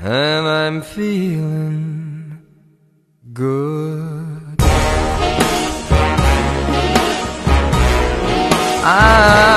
and I'm feeling good. I